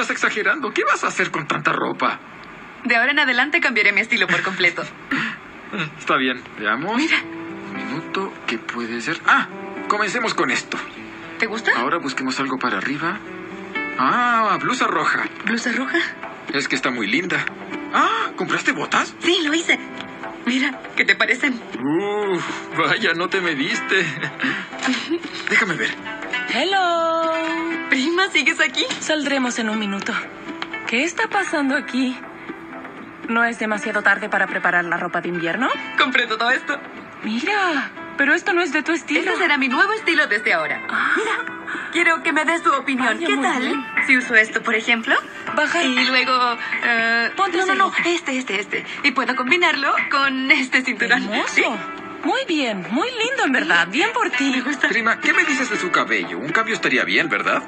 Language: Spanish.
estás exagerando. ¿Qué vas a hacer con tanta ropa? De ahora en adelante cambiaré mi estilo por completo. Está bien, veamos. Mira. Un minuto, ¿qué puede ser? Ah, comencemos con esto. ¿Te gusta? Ahora busquemos algo para arriba. Ah, blusa roja. ¿Blusa roja? Es que está muy linda. Ah, ¿compraste botas? Sí, lo hice. Mira, ¿qué te parecen? Uf, vaya, no te mediste. Déjame ver. Hello. ¿Sigues aquí? Saldremos en un minuto. ¿Qué está pasando aquí? ¿No es demasiado tarde para preparar la ropa de invierno? Compré todo esto. Mira, pero esto no es de tu estilo. Este será mi nuevo estilo desde ahora. Mira, quiero que me des tu opinión. Vaya, ¿Qué tal bien. si uso esto, por ejemplo? Baja. Y luego... eh, Ponte no, no, no. Este, este, este. Y puedo combinarlo con este cinturón. Hermoso. ¿Sí? Muy bien, muy lindo en verdad. Bien por ti. Me gusta. Prima, ¿qué me dices de su cabello? Un cambio estaría bien, ¿verdad?